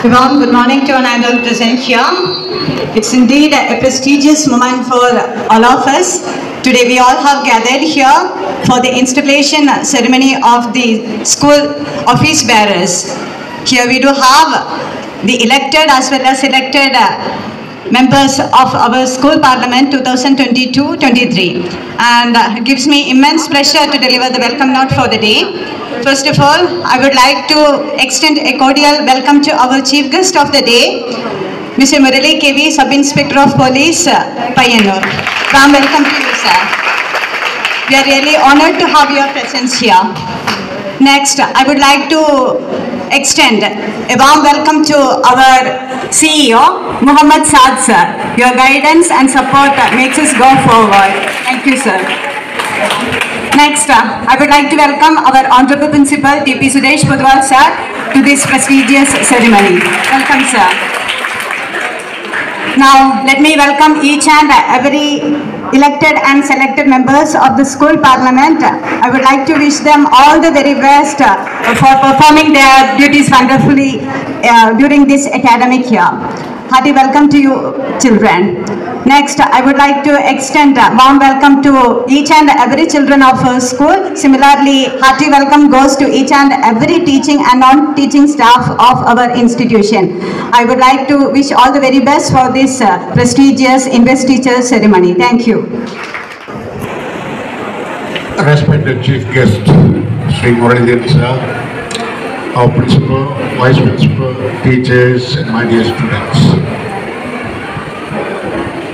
Good morning to an adult present here. It's indeed a prestigious moment for all of us. Today we all have gathered here for the installation ceremony of the school office bearers. Here we do have the elected as well as elected members of our school parliament 2022-23 and uh, it gives me immense pleasure to deliver the welcome note for the day. First of all, I would like to extend a cordial welcome to our chief guest of the day, Mr. Murali KV, Sub-Inspector of Police, uh, Payyannur. Warm welcome to you, sir. We are really honored to have your presence here. Next, I would like to extend a warm welcome to our CEO, Muhammad Saad sir. Your guidance and support makes us go forward. Thank you, sir. Next, uh, I would like to welcome our Honorable Principal T.P. Sudesh Pudwal sir to this prestigious ceremony. Welcome, sir. Now, let me welcome each and every elected and selected members of the school parliament. I would like to wish them all the very best uh, for performing their duties wonderfully uh, during this academic year. Hearty welcome to you, children. Next, I would like to extend a warm welcome to each and every children of our school. Similarly, hearty welcome goes to each and every teaching and non-teaching staff of our institution. I would like to wish all the very best for this uh, prestigious investiture ceremony. Thank you. Respected Chief Guest, Sri Muralidharan sir, our principal, vice principal, teachers, and my dear students.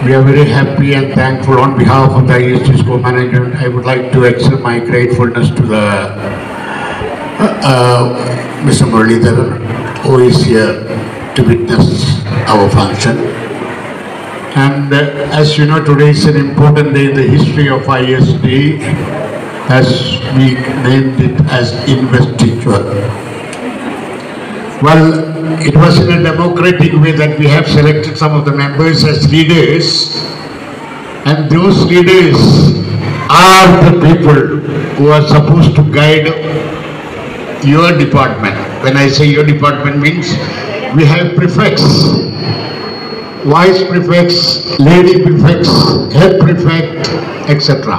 We are very happy and thankful on behalf of the ISD school management. I would like to extend my gratefulness to the uh, uh, Mr. Muralidharan, who is here to witness our function. And uh, as you know, today is an important day in the history of ISD as we named it as investiture. Well, it was in a democratic way that we have selected some of the members as leaders and those leaders are the people who are supposed to guide your department. When I say your department means we have prefects, vice prefects, lady prefects, head prefect, etc.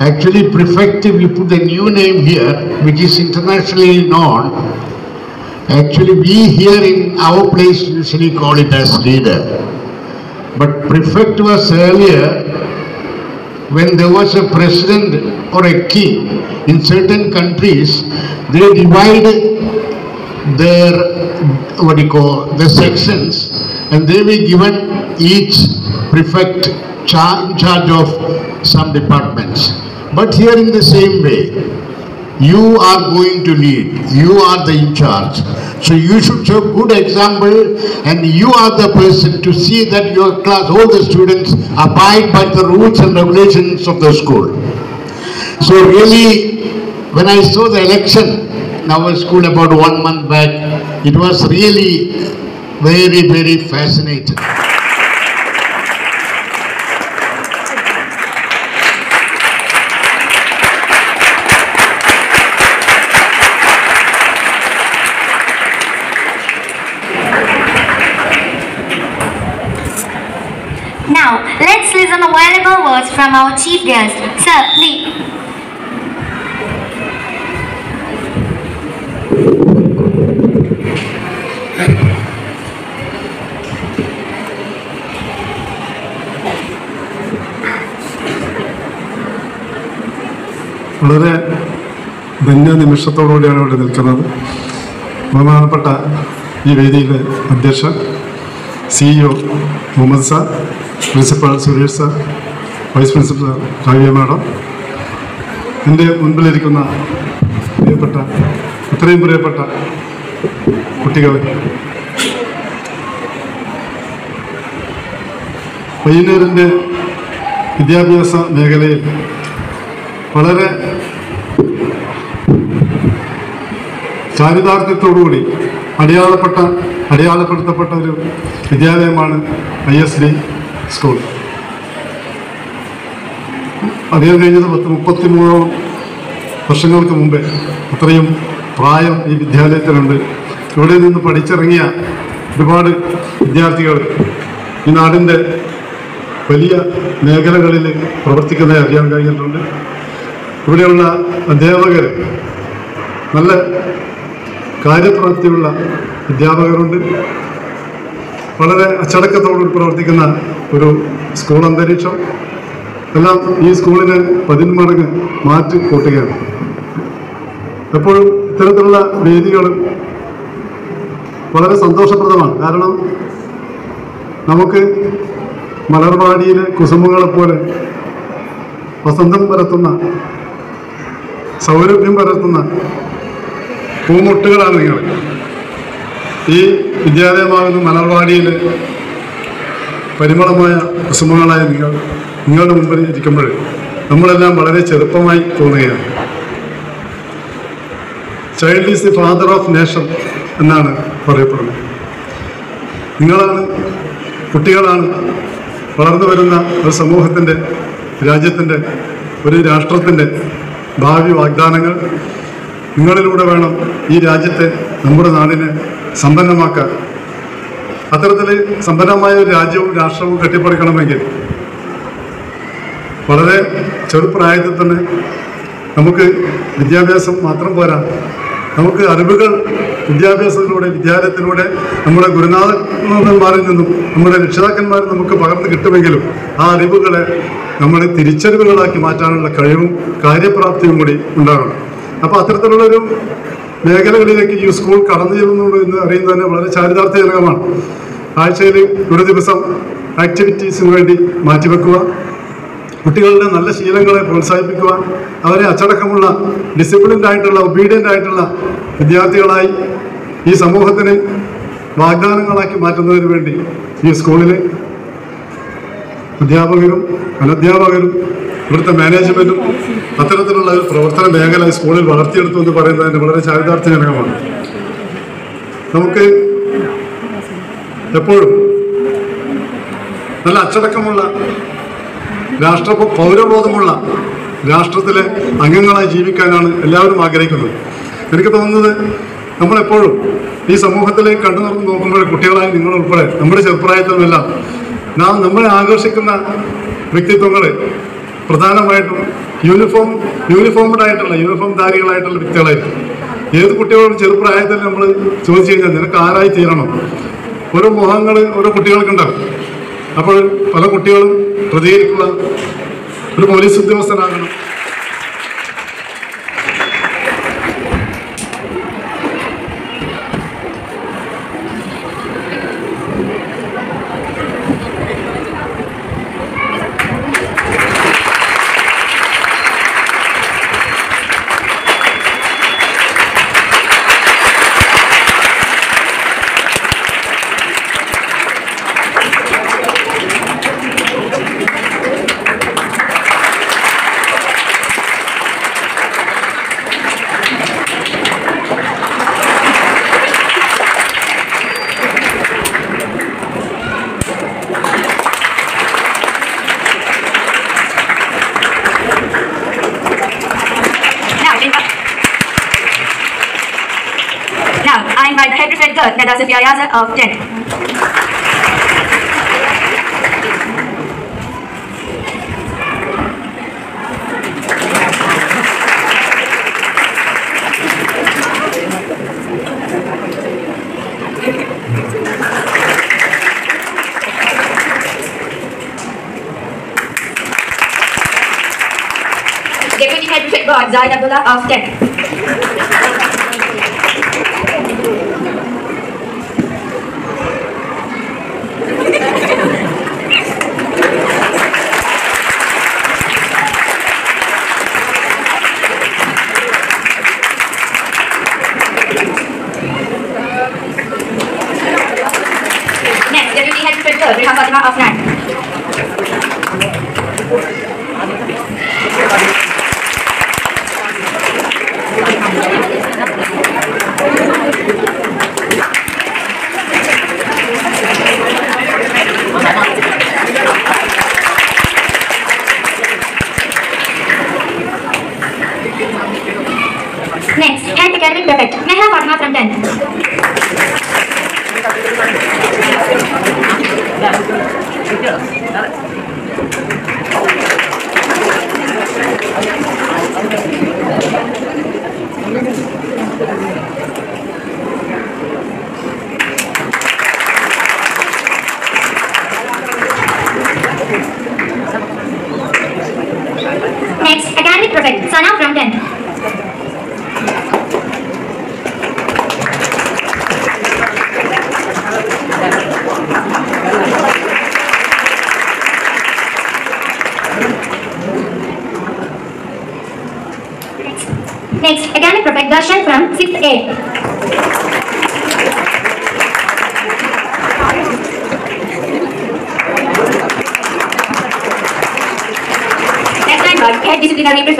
Actually, prefective, we put a new name here, which is internationally known. Actually, we here in our place usually call it as leader. But prefect was earlier when there was a president or a king. In certain countries, they divide their, what do you call, the sections and they were given each prefect char charge of some departments. But here in the same way, you are going to lead, you are the in charge. So you should show good example and you are the person to see that your class, all the students abide by the rules and regulations of the school. So really, when I saw the election in our school about one month back, it was really very, very fascinating. Our chief guest. Sir, please. വളരെ ധന്യ നിമിഷത്തോടുകൂടിയാണ് ഇവിടെ നിൽക്കുന്നത് ബഹുമാനപ്പെട്ട ഈ വേദിയിലെ അധ്യക്ഷൻ CEO Muhammad sir principal Suresh sir vice principal Kavya madam എന്റെ മുൻപിലിരിക്കുന്ന പ്രിയപ്പെട്ട ഇത്രയും പ്രിയപ്പെട്ട കുട്ടികൾ പയ്യന്നൂരിന്റെ വിദ്യാഭ്യാസ മേഖലയിൽ വളരെ ചാരിതാർത്ഥ്യത്തോടുകൂടി അടയാളപ്പെട്ട അടയാളപ്പെടുത്തപ്പെട്ട ഒരു വിദ്യാലയമാണ് ഐ എസ് ഡി സ്കൂൾ. അദ്ദേഹം കഴിഞ്ഞത് പത്ത് മുപ്പത്തി മൂന്നോളം വർഷങ്ങൾക്ക് മുമ്പേ. അത്രയും പ്രായം ഈ വിദ്യാലയത്തിനുണ്ട് ഇവിടെ നിന്ന് പഠിച്ചിറങ്ങിയ ഒരുപാട് വിദ്യാർത്ഥികൾ ഈ നാടിന്റെ വലിയ മേഖലകളിൽ പ്രവർത്തിക്കുന്നതായി അറിയാൻ കഴിഞ്ഞിട്ടുണ്ട്. ഇവിടെയുള്ള അധ്യാപകർ നല്ല കാര്യപ്രാപ്തിയുള്ള അധ്യാപകരുണ്ട്. വളരെ അച്ചടക്കത്തോട് പ്രവർത്തിക്കുന്ന ഒരു സ്കൂൾ അന്തരീക്ഷം. എല്ലാം ഈ സ്കൂളിന് പതിന്മടങ്ങ് മാറ്റി കൂട്ടുകയാണ്. എപ്പോഴും ഇത്തരത്തിലുള്ള വേദികൾ വളരെ സന്തോഷപ്രദമാണ്. കാരണം നമുക്ക് മലർവാടിയിലെ കുസുമകളെ പോലെ വസന്തം പരത്തുന്ന സൗരഭ്യം പരത്തുന്ന പൂമുട്ടുകളാണ് നിങ്ങൾ ഈ വിദ്യാലയമാകുന്ന മലർവാടിയിലെ പരിമളമായ കുസുമങ്ങളായ നിങ്ങൾ നിങ്ങളുടെ മുമ്പിൽ ഇരിക്കുമ്പോൾ നമ്മളെല്ലാം വളരെ ചെറുപ്പമായി തോന്നുകയാണ്. Child is the father of nation എന്നാണ് പറയപ്പെടുന്നത്. നിങ്ങളാണ് കുട്ടികളാണ് വളർന്നു വരുന്ന ഒരു സമൂഹത്തിന്റെ രാജ്യത്തിന്റെ ഒരു രാഷ്ട്രത്തിന്റെ ഭാവി വാഗ്ദാനങ്ങൾ നിങ്ങളിലൂടെ വേണം ഈ രാജ്യത്തെ നമ്മുടെ നാടിനെ സമ്പന്നമാക്കാൻ. അത്തരത്തിൽ സമ്പന്നമായ ഒരു രാജ്യവും രാഷ്ട്രവും കെട്ടിപ്പടുക്കണമെങ്കിൽ വളരെ ചെറുപ്രായത്തിൽ തന്നെ നമുക്ക് വിദ്യാഭ്യാസം മാത്രം പോരാ. നമുക്ക് അറിവുകൾ വിദ്യാഭ്യാസത്തിലൂടെ വിദ്യാലയത്തിലൂടെ നമ്മുടെ ഗുരുനാഥന്മാരിൽ നിന്നും നമ്മുടെ രക്ഷിതാക്കന്മാർ നമുക്ക് പകർന്നു കിട്ടുമെങ്കിലും ആ അറിവുകളെ നമ്മൾ തിരിച്ചറിവുകളാക്കി മാറ്റാനുള്ള കഴിവും കാര്യപ്രാപ്തിയും കൂടി ഉണ്ടാകണം. അപ്പോൾ അത്തരത്തിലുള്ളൊരു മേഖലകളിലേക്ക് ഈ സ്കൂൾ കടന്നു ചെല്ലുന്നുണ്ട് എന്ന് അറിയുന്നത് തന്നെ വളരെ ചാരിതാർത്ഥ്യജനകമാണ് ആഴ്ചയിൽ ഒരു ദിവസം ആക്ടിവിറ്റീസിന് വേണ്ടി മാറ്റിവെക്കുക. കുട്ടികളുടെ നല്ല ശീലങ്ങളെ പ്രോത്സാഹിപ്പിക്കുവാൻ അവരെ അച്ചടക്കമുള്ള ഡിസിപ്ലിൻഡ് ആയിട്ടുള്ള ഒബീഡിയന്റ് ആയിട്ടുള്ള വിദ്യാർത്ഥികളായി ഈ സമൂഹത്തിന് വാഗ്ദാനങ്ങളാക്കി മാറ്റുന്നതിന് വേണ്ടി ഈ സ്കൂളിലെ അധ്യാപകരും അനധ്യാപകരും ഇവിടുത്തെ മാനേജ്മെന്റും അത്തരത്തിലുള്ള ഒരു പ്രവർത്തന മേഖല സ്കൂളിൽ വളർത്തിയെടുത്തു എന്ന് പറയുന്നതിന് വളരെ ചാരിതാർത്ഥ്യജനകമാണ്. നമുക്ക് എപ്പോഴും നല്ല അച്ചടക്കമുള്ള രാഷ്ട്ര പൗരബോധമുള്ള രാഷ്ട്രത്തിലെ അംഗങ്ങളായി ജീവിക്കാനാണ് എല്ലാവരും ആഗ്രഹിക്കുന്നത്. എനിക്ക് തോന്നുന്നത് നമ്മളെപ്പോഴും ഈ സമൂഹത്തിലേക്ക് കണ്ടു നടന്ന് നോക്കുമ്പോൾ കുട്ടികളായി നിങ്ങൾ ഉൾപ്പെടെ നമ്മുടെ ചെറുപ്രായത്തിലുമെല്ലാം നാം നമ്മളെ ആകർഷിക്കുന്ന വ്യക്തിത്വങ്ങൾ പ്രധാനമായിട്ടും യൂണിഫോം യൂണിഫോംഡ് ആയിട്ടുള്ള യൂണിഫോം ധാരികളായിട്ടുള്ള വ്യക്തികളായിരിക്കും. ഏത് കുട്ടികളോടും ചെറുപ്രായത്തിൽ നമ്മൾ ചോദിച്ചു കഴിഞ്ഞാൽ നിനക്ക് ആരായി തീരണം? ഓരോ മുഖങ്ങൾ ഓരോ കുട്ടികൾക്കുണ്ടാകും. അപ്പോൾ പല കുട്ടികളും പ്രതികരിക്കുക ഒരു പോലീസ് ഉദ്യോഗസ്ഥനാകണം invite the head prefect third, Nada Sofia Yaza of 10. Deputy Head Prefect God, Zaid Abdullah of 10. Next, Deputy Head Prefect third, Reha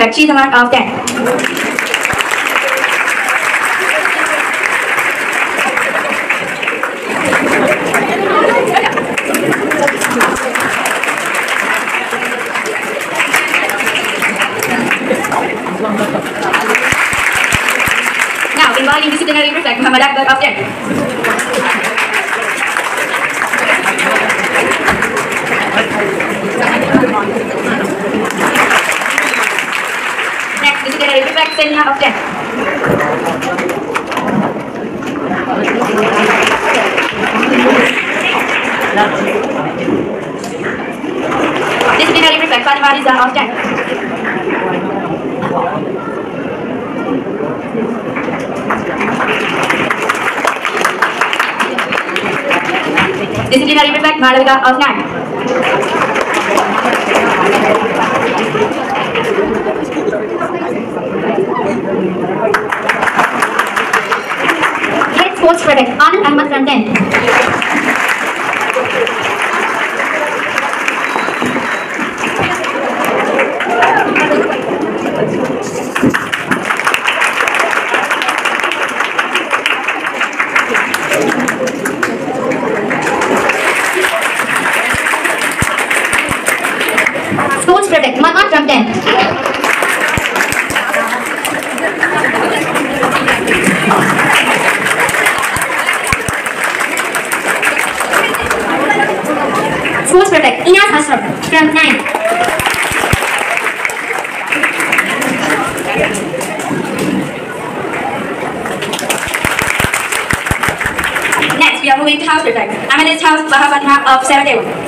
factory is amount of 10. now, involved in disciplinary reflect, Muhammad Akbar of మాడవిగా అవుతున్నాడు Sports Product, Anand Ahmad Ranjan. house. I'm in this house, Mahabandha of Saradevan.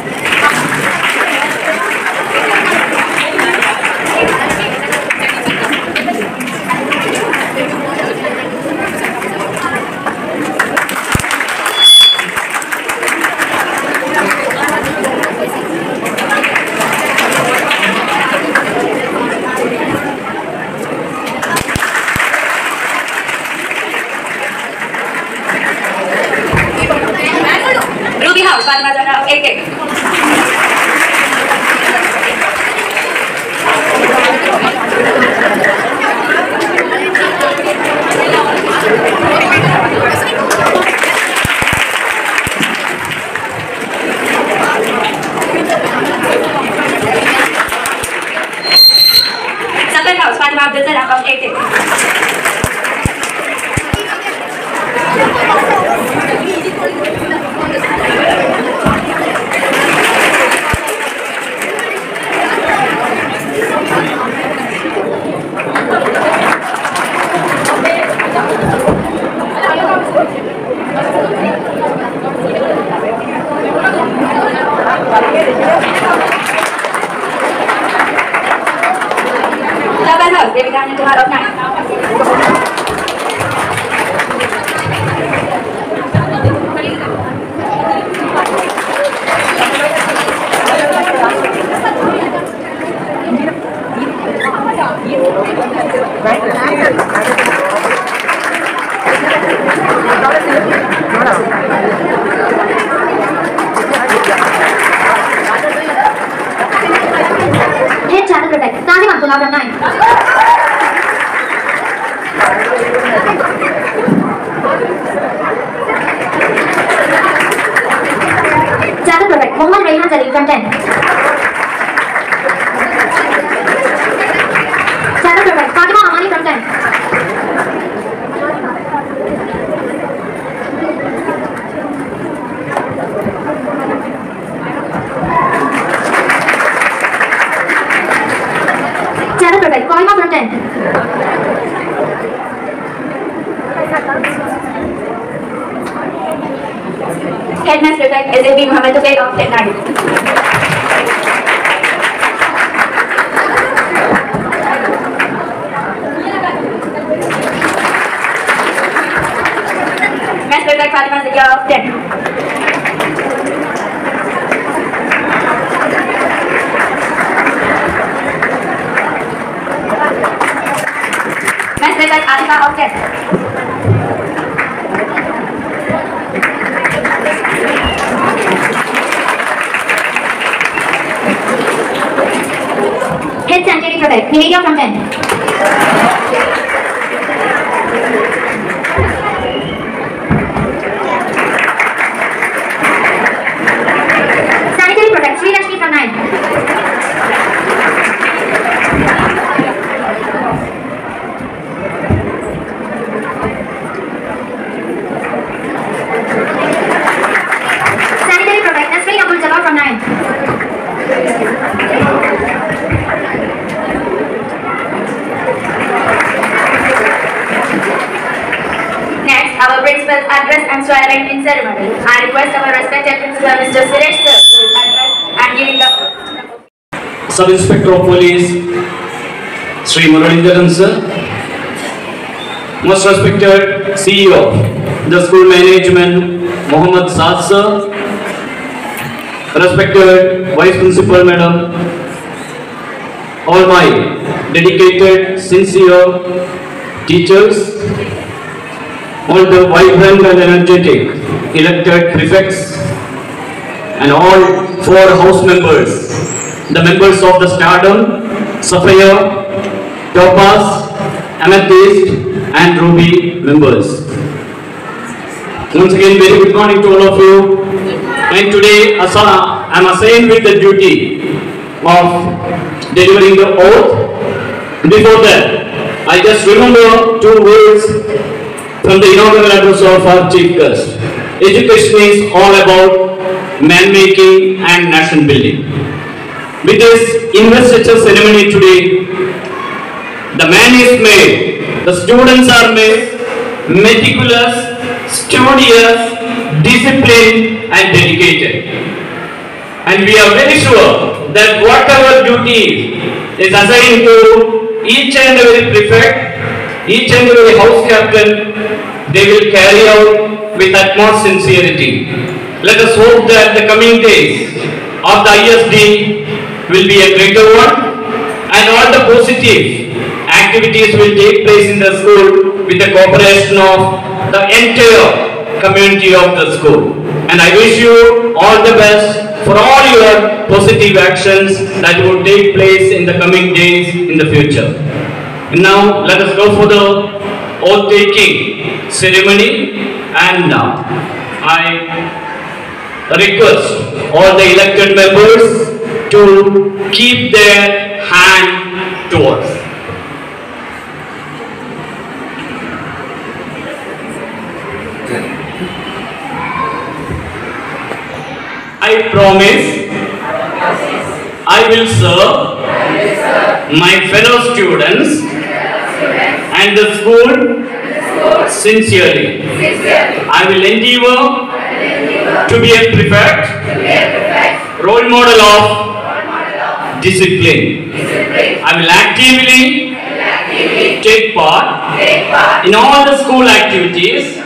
From 10. Headmaster Dr. SAB Muhammad Tufail of Technology. Head sanitary product. Nivedya from address and swearing in ceremony. I request our respected principal, Mr. Suresh sir, and giving the Sub Inspector of Police Sri Muralidharan sir, most respected CEO, the school management Mohammad Saad sir, respected Vice Principal Madam, all my dedicated, sincere teachers, all the vibrant and energetic elected prefects, and all four house members, the members of the Stardom, Sapphire, Topaz, Amethyst, and Ruby members. Once again, very good morning to all of you. And today, asa- I am assigned with the duty of delivering the oath. Before that, I just remember two words from the inaugural address of our chief guest. Education is all about man making and nation building. With this investiture ceremony today, the man is made, the students are made meticulous, studious, disciplined, and dedicated. And we are very sure that whatever duty is assigned to each and every prefect, each and every house captain, they will carry out with utmost sincerity. Let us hope that the coming days of the ISD will be a greater one and all the positive activities will take place in the school with the cooperation of the entire community of the school. And I wish you all the best for all your positive actions that will take place in the coming days in the future. Now let us go for the oath taking ceremony and now I request all the elected members to keep their hand towards. I promise I will serve my fellow students and the school sincerely. I will endeavor to be a prefect, role model of discipline. I will actively take part in all the school activities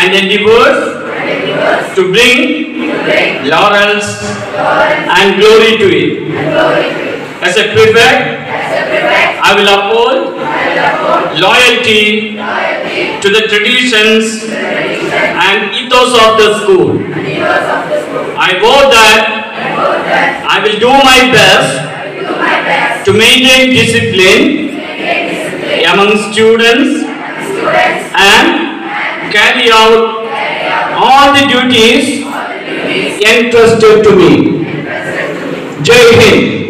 and endeavors to bring laurels and glory to it. As a prefect, I will uphold loyalty to the traditions and ethos of the school. I vow that I will do my best to maintain discipline among students and carry out all the duties entrusted to me. Jai Hind.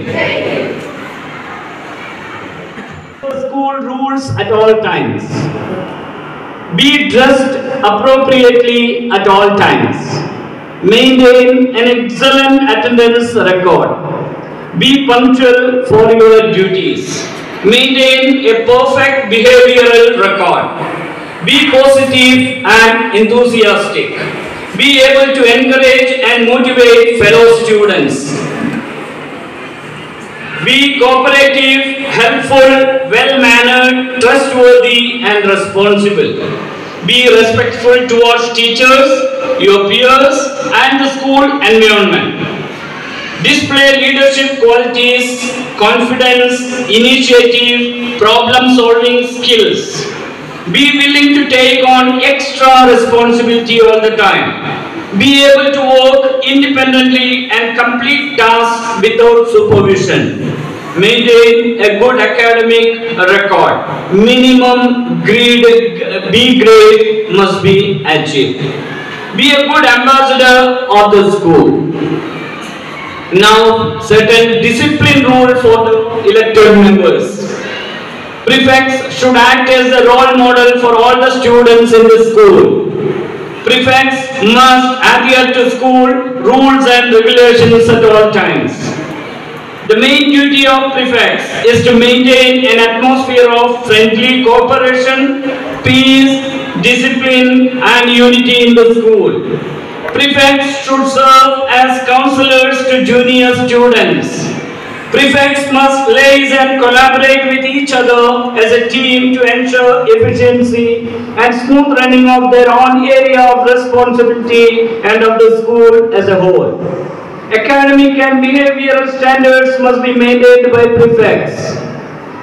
School rules at all times. Be dressed appropriately at all times. Maintain an excellent attendance record. Be punctual for your duties. Maintain a perfect behavioral record. Be positive and enthusiastic. Be able to encourage and motivate fellow students. Be cooperative, helpful, well-mannered, trustworthy and responsible. Be respectful towards teachers, your peers and the school environment. Display leadership qualities, confidence, initiative, problem-solving skills. Be willing to take on extra responsibility all the time. Be able to work independently and complete tasks without supervision. Maintain a good academic record. Minimum grade, B grade must be achieved. Be a good ambassador of the school. Now, certain discipline rules for the elected members. Prefects should act as a role model for all the students in the school. Prefects must adhere to school rules and regulations at all times. The main duty of prefects is to maintain an atmosphere of friendly cooperation, peace, discipline and unity in the school. Prefects should serve as counselors to junior students. Prefects must liaise and collaborate with each other as a team to ensure efficiency and smooth running of their own area of responsibility and of the school as a whole. Academic and behavioral standards must be maintained by prefects.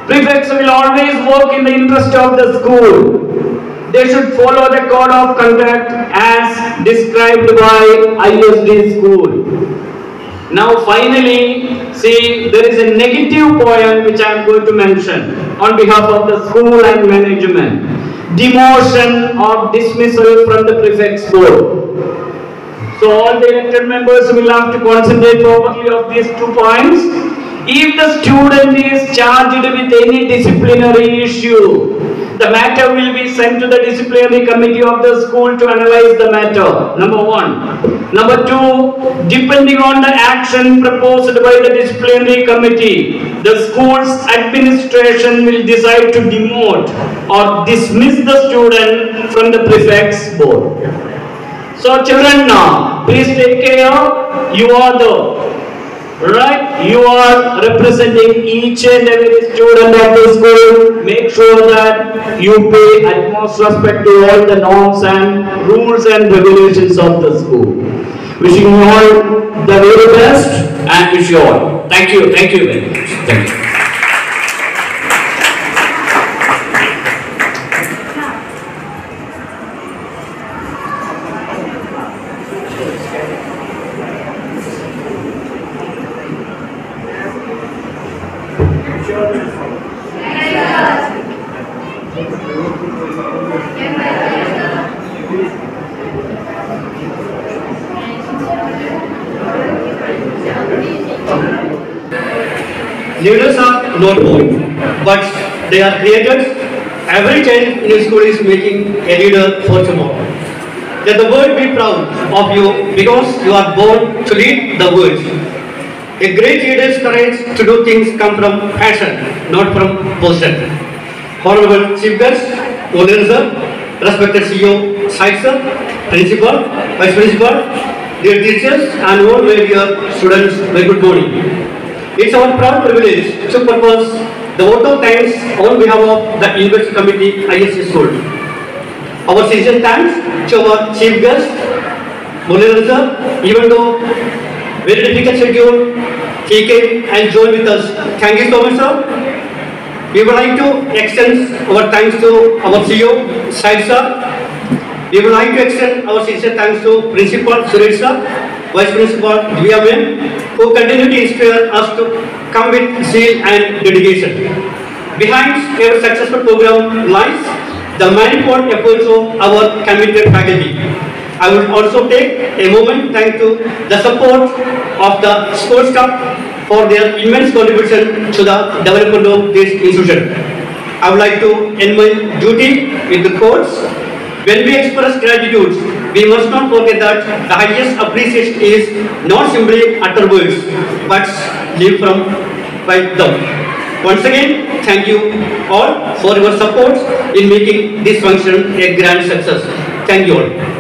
Prefects will always work in the interest of the school. They should follow the code of conduct as described by ISD school. Now finally, see there is a negative point which I am going to mention on behalf of the school and management. Demotion or dismissal from the prefect's board. So all the elected members will have to concentrate properly of these two points. If the student is charged with any disciplinary issue, the matter will be sent to the disciplinary committee of the school to analyze the matter. Number one. Number two, depending on the action proposed by the disciplinary committee, the school's administration will decide to demote or dismiss the student from the prefect's board. So children now, please take care. You are the right. You are representing each and every student of the school. Make sure that you pay utmost respect to all the norms and rules and regulations of the school. Wishing you all the very best and wish you all. Thank you. Thank you very much. Thank you. Leaders are not born, but they are created. Every child in school is making a leader for tomorrow. Let the world be proud of you because you are born to lead the world. A great leader's courage to do things come from passion, not from position. Honorable Chief Guest, Modern Sir, respected CEO, Site Sir, Principal, Vice Principal, dear teachers and all my dear students, very good morning. It's our proud privilege to propose the vote of thanks on behalf of the University Committee ISC School. Our sincere thanks to our chief guest, Muliran sir, even though very difficult schedule, he came and joined with us. Thank you so much, sir. We would like to extend our thanks to our CEO, Said sir. We would like to extend our sincere thanks to Principal Suresh sir, Vice Principal ma'am, who continue to inspire us to come with zeal and dedication. Behind every successful program lies the manifold efforts of our committed faculty. I would also take a moment thank to the support of the sports staff for their immense contribution to the development of this institution. I would like to end my duty with the quotes. When we express gratitude, we must not forget that the highest appreciation is not simply utter words, but live from by them. Once again, thank you all for your support in making this function a grand success. Thank you all.